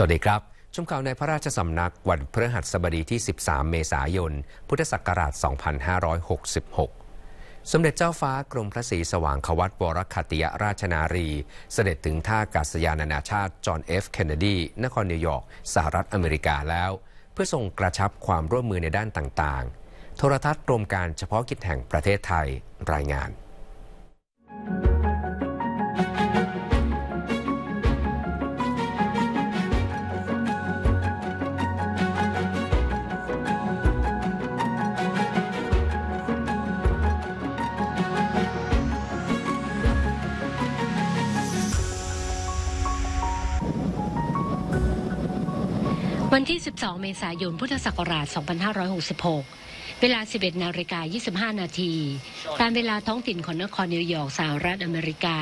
สวัสดีครับชมข่าวในพระราชสำนักวันพฤหัสบดีที่ 13 เมษายน พุทธศักราช 2566 สมเด็จเจ้าฟ้ากรมพระศรีสว่างควัตวรคัติยราชนารี เสด็จถึงท่ากาศยานนานาชาติ จอห์นเอฟเคนเนดี นครนิวยอร์ก สหรัฐอเมริกาแล้ว เพื่อส่งกระชับความร่วมมือในด้านต่างๆ โทรทัศน์กรมการเฉพาะกิจแห่งประเทศไทยรายงาน วันที่ 12 เมษายน พุทธศักราช 2566 เวลา 11 นาฬิกา 25 นาที ตามเวลาท้องถิ่นของนครนิวยอร์กสหรัฐอเมริกา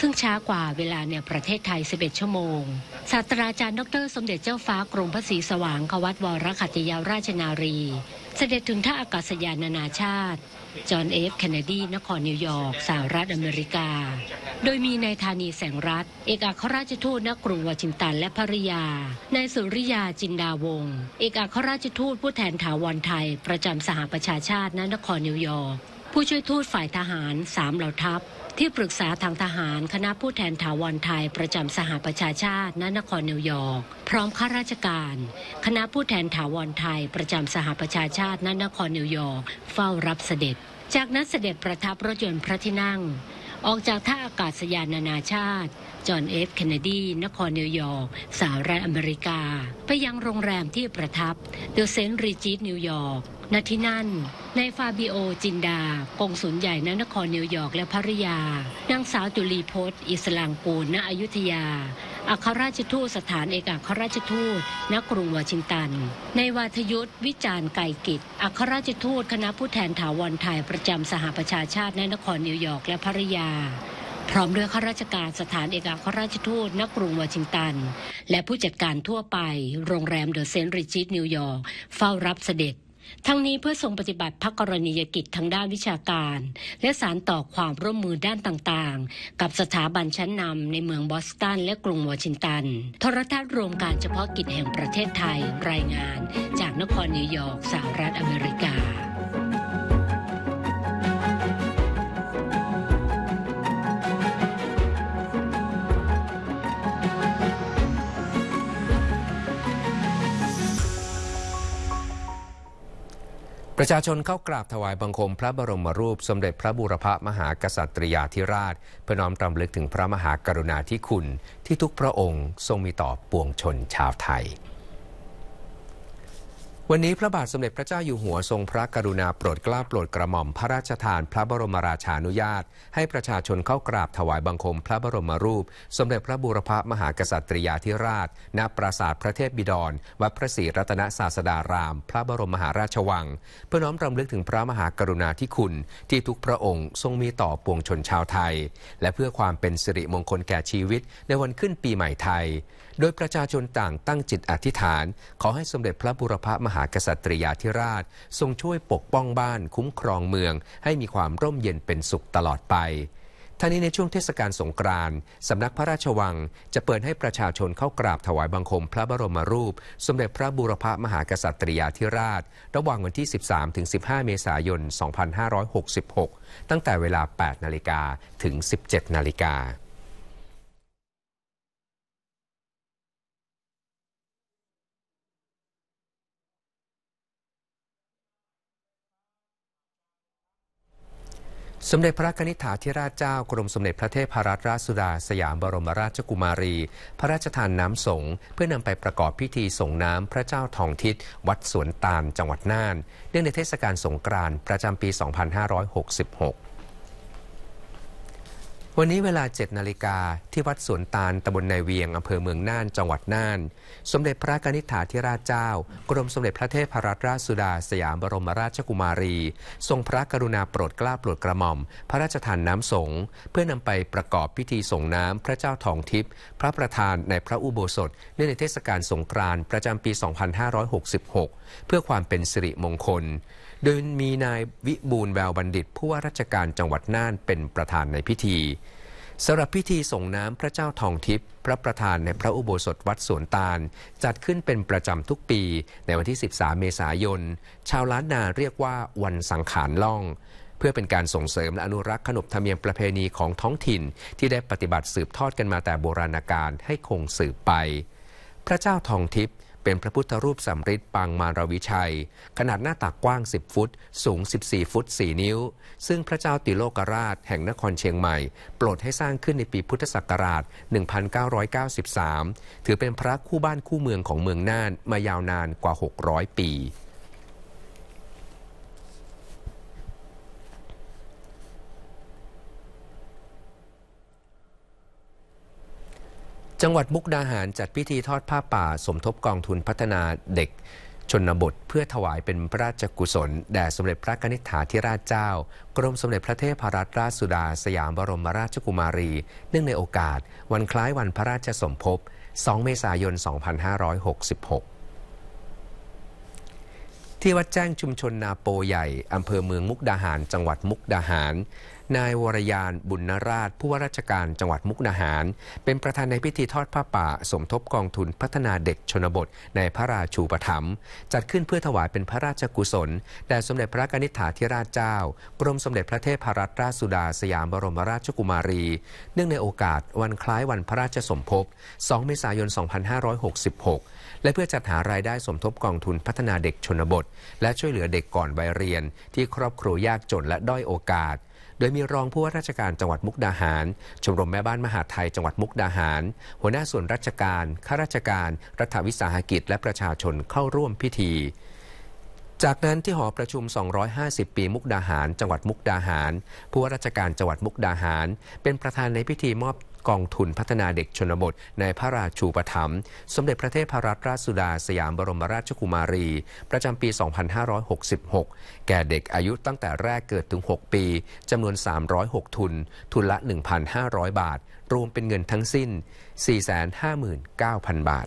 ซึ่งช้ากว่าเวลาในประเทศไทย 11 ชั่วโมง ศาสตราจารย์ดร สมเด็จเจ้าฟ้ากรมพระศรีสว่างควัตวรคัติยาราชนารี เสด็จถึงท่าอากาศยานนานาชาติ จอห์นเอฟ เคนเนดี นครนิวยอร์ก สหรัฐอเมริกา โดยมีนายธานีแสงรัฐเอกอัครราชทูตณกรุงวอชิงตันและภริยา นายสุริยาจินดาวงศ์เอกอัครราชทูตผู้แทนถาวรไทย ประจำสหประชาชาติณนครนิวยอร์กผู้ช่วยทูตฝ่ายทหารสามเหล่าทัพ ที่ปรึกษาทางทหารคณะผู้แทนถาวรไทยประจำสหประชาชาติณนครนิวยอร์กพร้อมข้าราชการ คณะผู้แทนถาวรไทยประจำสหประชาชาติณนครนิวยอร์กเฝ้ารับเสด็จ จากนั้นเสด็จประทับรถยนต์พระที่นั่ง ออกจากท่าอากาศยานนานาชาติ จอห์นเอฟเคนเนดี นครนิวยอร์ก สหรัฐอเมริกา ไปยังโรงแรมที่ประทับ The St. Regis New York ณที่นั่นนายฟาบิโอจินดา กงสุลใหญ่ณนครนิวยอร์กและภริยา นางสาวจุลีพศอิศรางกูรณอยุธยา อัครราชทูตสถานเอกอัครราชทูตณกรุงวอชิงตัน นายวาทยุทธวิจารณ์ไก่กิจ อัครราชทูตคณะผู้แทนถาวรไทยประจำสหประชาชาติณนครนิวยอร์กและภริยา พร้อมด้วยข้าราชการสถานเอกอัครราชทูตณกรุงวอชิงตัน และผู้จัดการทั่วไป โรงแรม The St. Regis New York เฝ้ารับเสด็จ ทั้งนี้เพื่อทรงปฏิบัติพระกรณียกิจทางด้านวิชาการ และสานต่อความร่วมมือด้านต่างๆ กับสถาบันชั้นนำในเมืองบอสตันและกรุงวอชิงตัน โทรทัศน์รวมการเฉพาะกิจแห่งประเทศไทยรายงาน จากนครนิวยอร์กสหรัฐอเมริกา ประชาชนเข้ากราบถวายบังคมพระบรมรูป สมเด็จพระบูรพมหากษัตริยาธิราช เพื่อน้อมรำลึกถึงพระมหากรุณาธิคุณ ที่ทุกพระองค์ทรงมีต่อปวงชนชาวไทย วันนี้พระบาทสมเด็จพระเจ้าอยู่หัวทรงพระกรุณาโปรดเกล้าโปรดกระหม่อมพระราชทานพระบรมราชานุญาต ให้ประชาชนเข้ากราบถวายบังคมพระบรมรูป สมเด็จพระบูรพมหากษัตริยาธิราช ณ ปราสาทพระเทพบิดร วัดพระศรีรัตนศาสดาราม พระบรมมหาราชวัง เพื่อน้อมรำลึกถึงพระมหากรุณาธิคุณ ที่ทุกพระองค์ทรงมีต่อปวงชนชาวไทย และเพื่อความเป็นสิริมงคลแก่ชีวิต ในวันขึ้นปีใหม่ไทย โดยประชาชนต่างตั้งจิตอธิษฐาน ขอให้สมเด็จพระบุรพมหาหากษัตริยาธิราช ทรงช่วยปกป้องบ้านคุ้มครองเมือง ให้มีความร่มเย็นเป็นสุขตลอดไปทั้งนี้ในช่วงเทศกาลสงกรานต์สำนักพระราชวัง จะเปิดให้ประชาชนเข้ากราบถวายบังคมพระบรมรูป สมเด็จพระบูรพมหากษัตริยาธิราช ระหว่างวันที่ 13 ถึง 15 เมษายน 2566 ตั้งแต่เวลา 8 นาฬิกาถึง 17 นาฬิกา สมเด็จพระนิษฐาธิราชเจ้ากรมสมเด็จพระเทพรัตนราชสุดาสยามบรมราชกุมารี พระราชทานน้ำสงเพื่อนำไปประกอบพิธีส่งน้ำพระเจ้าทองทิศวัดสวนตาลจังหวัดน่าน เนื่องในเทศกาลสงกรานต์ประจำปี 2566 วันนี้เวลา 7 นาฬิกาที่วัดสวนตาลตำบลในเวียงอำเภอเมืองน่าน จังหวัดน่าน สมเด็จพระกนิษฐาธิราชเจ้า กรมสมเด็จพระเทพรัตนราชสุดาสยามบรมราชกุมารี ทรงพระกรุณาโปรดเกล้าโปรดกระหม่อม พระราชทานน้ำสงฆ์เพื่อนำไปประกอบพิธีส่งน้ำพระเจ้าทองทิพย์พระประธานในพระอุโบสถเนื่องในเทศกาลสงกรานต์ประจำปี 2566 เพื่อความเป็นสิริมงคล โดยมีนายวิบูลแววบัณฑิต ผู้ว่าราชการจังหวัดน่านเป็นประธานในพิธีสำหรับพิธีส่งน้ำพระเจ้าทองทิพย์พระประธานในพระอุโบสถวัดสวนตาล จัดขึ้นเป็นประจำทุกปี ในวันที่ 13 เมษายน ชาวล้านนาเรียกว่าวันสังขารล่อง เพื่อเป็นการส่งเสริมและอนุรักษ์ขนบธรรมเนียมประเพณีของท้องถิ่น ที่ได้ปฏิบัติสืบทอดกันมาแต่โบราณกาลให้คงสืบไป พระเจ้าทองทิพย์ เป็นพระพุทธรูปสำริดปางมารวิชัย ขนาดหน้าตักกว้าง 10 ฟุต สูง 14 ฟุต 4 นิ้ว ซึ่งพระเจ้าติโลกราช แห่งนครเชียงใหม่ โปรดให้สร้างขึ้นในปีพุทธศักราช 1993 ถือเป็นพระคู่บ้านคู่เมืองของเมืองน่านมายาวนานกว่า 600 ปี จังหวัดมุกดาหารจัดพิธีทอดผ้าป่า สมทบกองทุนพัฒนาเด็กชนบทเพื่อถวายเป็นพระราชกุศล แด่สมเด็จพระนิษฐาธิราชเจ้า กรมสมเด็จพระเทพรัตนราชสุดา สยามบรมราชกุมารี เนื่องในโอกาส วันคล้ายวันพระราชสมภพ 2 เมษายน 2566ที่วัดแจ้งชุมชนนาโปใหญ่ อำเภอเมืองมุกดาหาร จังหวัดมุกดาหาร นายวรยานบุญนราช ผู้ว่าราชการจังหวัดมุกดาหาร เป็นประธานในพิธีทอดผ้าป่า สมทบกองทุนพัฒนาเด็กชนบท ในพระราชูปถัมภ์จัดขึ้นเพื่อถวายเป็นพระราชกุศลแด่สมเด็จพระกนิษฐาธิราชเจ้า กรมสมเด็จพระเทพรัตนราชสุดาสยามบรมราชกุมารี เนื่องในโอกาสวันคล้ายวันพระราชสมภพ 2 เมษายน 2566 และเพื่อจัดหารายได้สมทบกองทุนพัฒนาเด็กชนบท และช่วยเหลือเด็กก่อนวัยเรียน ที่ครอบครัวยากจนและด้อยโอกาส โดยมีรองผู้ว่าราชการจังหวัดมุกดาหาร ชมรมแม่บ้านมหาไทยจังหวัดมุกดาหาร หัวหน้าส่วนราชการ ข้าราชการ รัฐวิสาหกิจ และประชาชนเข้าร่วมพิธีจากนั้นที่หอประชุม 250 ปีมุกดาหาร จังหวัดมุกดาหาร ผู้ว่าราชการจังหวัดมุกดาหาร เป็นประธานในพิธีมอบ กองทุนพัฒนาเด็กชนบท ในพระราชูปถัมภ์สมเด็จพระเทพรัตนราชสุดาสยามบรมราชกุมารี ประจำปี 2566 แก่เด็กอายุตั้งแต่แรกเกิดถึง 6 ปีจำนวน 306 ทุน ทุนละ 1,500 บาท รวมเป็นเงินทั้งสิ้น 459,000 บาท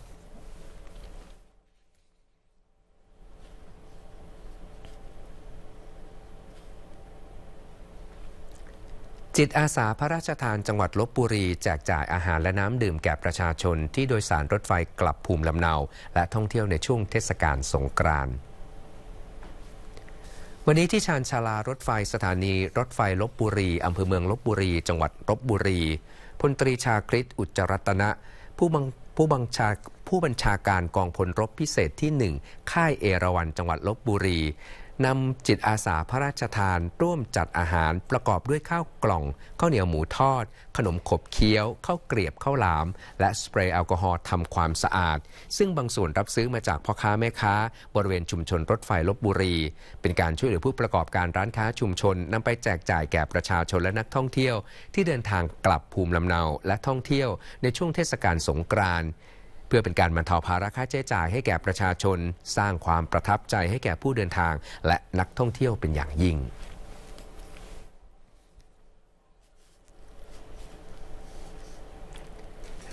จิตอาสาพระราชทานจังหวัดลบบุรี แจกจ่ายอาหารและน้ำดื่มแก่ประชาชนที่โดยสารรถไฟกลับภูมิลำเนา และท่องเที่ยวในช่วงเทศกาลสงกรานต์วันนี้ที่ชานชาลารถไฟสถานีรถไฟลบบุรีอำเภอเมืองลบบุรี จังหวัดลบบุรีพลตรีชาคริตอุจจรัตนะ ผู้บังผู้บังชาผู้บัญชาการกองพลรบพิเศษที่ 1 ค่ายเอราวันจังหวัดลบบุรี นำจิตอาสาพระราชทาน ร่วมจัดอาหารประกอบด้วยข้าวกล่องข้าวเหนียวหมูทอด ขนมขบเคี้ยวข้าวเกรียบข้าวหลาม และสเปรย์แอลกอฮอล์ทำความสะอาด ซึ่งบางส่วนรับซื้อมาจากพ่อค้าแม่ค้า บริเวณชุมชนรถไฟลบบุรี เป็นการช่วยเหลือผู้ประกอบการร้านค้าชุมชนนำไปแจกจ่ายแก่ประชาชนและนักท่องเที่ยว ที่เดินทางกลับภูมิลำเนาและท่องเที่ยว ในช่วงเทศกาลสงกรานต์ เพื่อเป็นการบรรเทาภาระค่าใช้จ่ายให้แก่ประชาชน สร้างความประทับใจให้แก่ผู้เดินทาง และนักท่องเที่ยวเป็นอย่างยิ่ง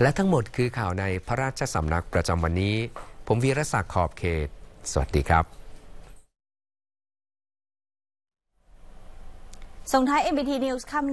และทั้งหมดคือข่าวในพระราชสำนักประจำวันนี้ ผมวีรศักดิ์ขอบเขต สวัสดีครับ ส่งท้าย MBT News ค่ำ